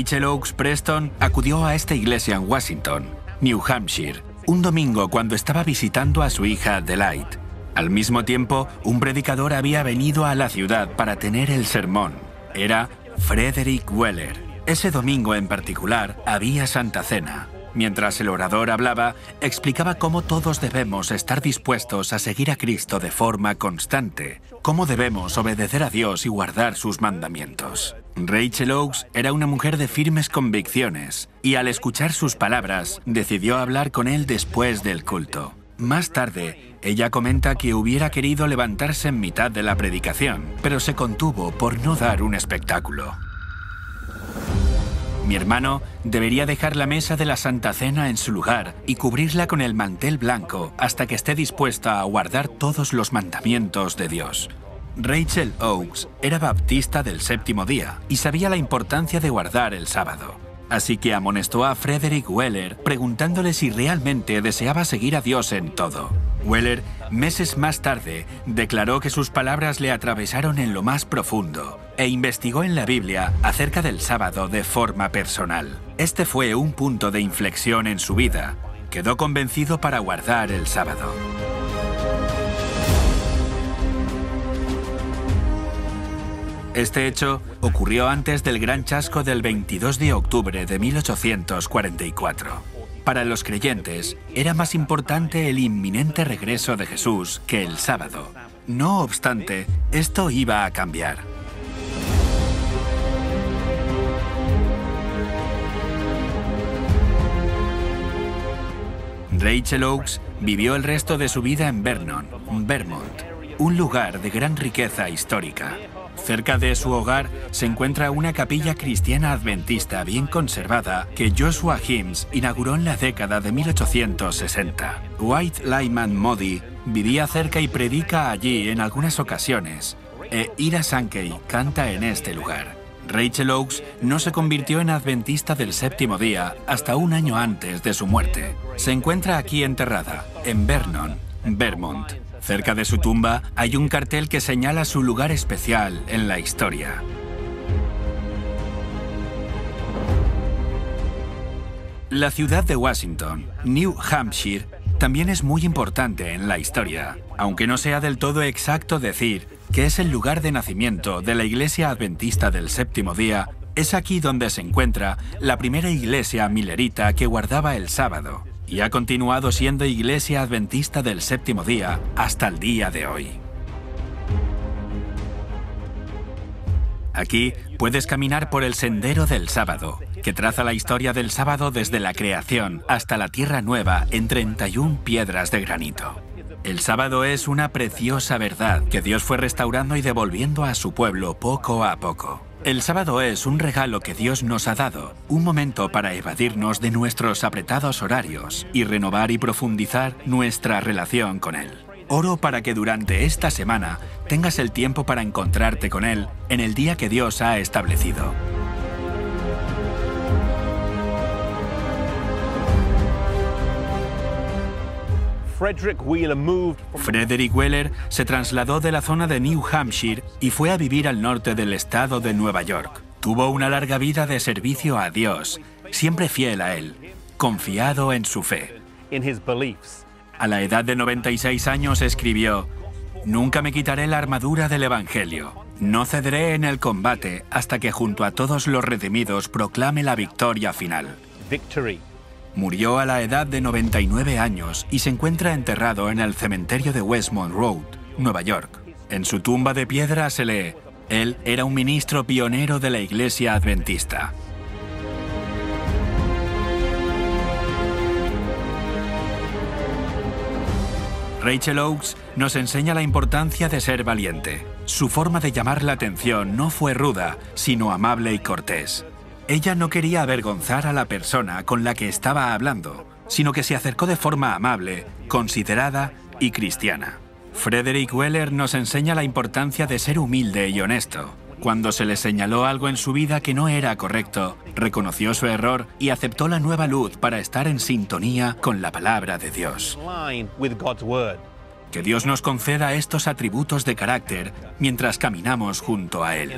Rachel Oakes Preston acudió a esta iglesia en Washington, New Hampshire, un domingo cuando estaba visitando a su hija Delight. Al mismo tiempo, un predicador había venido a la ciudad para tener el sermón. Era Frederick Weller. Ese domingo en particular había Santa Cena. Mientras el orador hablaba, explicaba cómo todos debemos estar dispuestos a seguir a Cristo de forma constante, cómo debemos obedecer a Dios y guardar sus mandamientos. Rachel Oakes era una mujer de firmes convicciones y al escuchar sus palabras decidió hablar con él después del culto. Más tarde, ella comenta que hubiera querido levantarse en mitad de la predicación, pero se contuvo por no dar un espectáculo. Mi hermano debería dejar la mesa de la Santa Cena en su lugar y cubrirla con el mantel blanco hasta que esté dispuesta a guardar todos los mandamientos de Dios. Rachel Oakes era baptista del séptimo día y sabía la importancia de guardar el sábado. Así que amonestó a Frederick Weller preguntándole si realmente deseaba seguir a Dios en todo. Weller, meses más tarde, declaró que sus palabras le atravesaron en lo más profundo e investigó en la Biblia acerca del sábado de forma personal. Este fue un punto de inflexión en su vida. Quedó convencido para guardar el sábado. Este hecho ocurrió antes del gran chasco del 22 de octubre de 1844. Para los creyentes, era más importante el inminente regreso de Jesús que el sábado. No obstante, esto iba a cambiar. Rachel Oakes vivió el resto de su vida en Vernon, Vermont, un lugar de gran riqueza histórica. Cerca de su hogar se encuentra una capilla cristiana adventista bien conservada que Joshua Himes inauguró en la década de 1860. White Lyman Modi vivía cerca y predica allí en algunas ocasiones, e Ira Sankey canta en este lugar. Rachel Oakes no se convirtió en adventista del séptimo día hasta un año antes de su muerte. Se encuentra aquí enterrada, en Vernon, Vermont. Cerca de su tumba hay un cartel que señala su lugar especial en la historia. La ciudad de Washington, New Hampshire, también es muy importante en la historia, aunque no sea del todo exacto decir que es el lugar de nacimiento de la Iglesia Adventista del Séptimo Día, es aquí donde se encuentra la primera iglesia milerita que guardaba el sábado y ha continuado siendo iglesia adventista del séptimo día hasta el día de hoy. Aquí puedes caminar por el Sendero del Sábado, que traza la historia del sábado desde la creación hasta la Tierra Nueva en 31 piedras de granito. El sábado es una preciosa verdad que Dios fue restaurando y devolviendo a su pueblo poco a poco. El sábado es un regalo que Dios nos ha dado, un momento para evadirnos de nuestros apretados horarios y renovar y profundizar nuestra relación con Él. Oro para que durante esta semana tengas el tiempo para encontrarte con Él en el día que Dios ha establecido. Frederick Wheeler se trasladó de la zona de New Hampshire y fue a vivir al norte del estado de Nueva York. Tuvo una larga vida de servicio a Dios, siempre fiel a Él, confiado en su fe. A la edad de 96 años escribió, Nunca me quitaré la armadura del Evangelio. No cederé en el combate hasta que junto a todos los redimidos proclame la victoria final. Murió a la edad de 99 años y se encuentra enterrado en el cementerio de Westmont Road, Nueva York. En su tumba de piedra se lee, él era un ministro pionero de la iglesia adventista. Rachel Oakes nos enseña la importancia de ser valiente. Su forma de llamar la atención no fue ruda, sino amable y cortés. Ella no quería avergonzar a la persona con la que estaba hablando, sino que se acercó de forma amable, considerada y cristiana. Frederick Weller nos enseña la importancia de ser humilde y honesto. Cuando se le señaló algo en su vida que no era correcto, reconoció su error y aceptó la nueva luz para estar en sintonía con la palabra de Dios. Que Dios nos conceda estos atributos de carácter mientras caminamos junto a Él.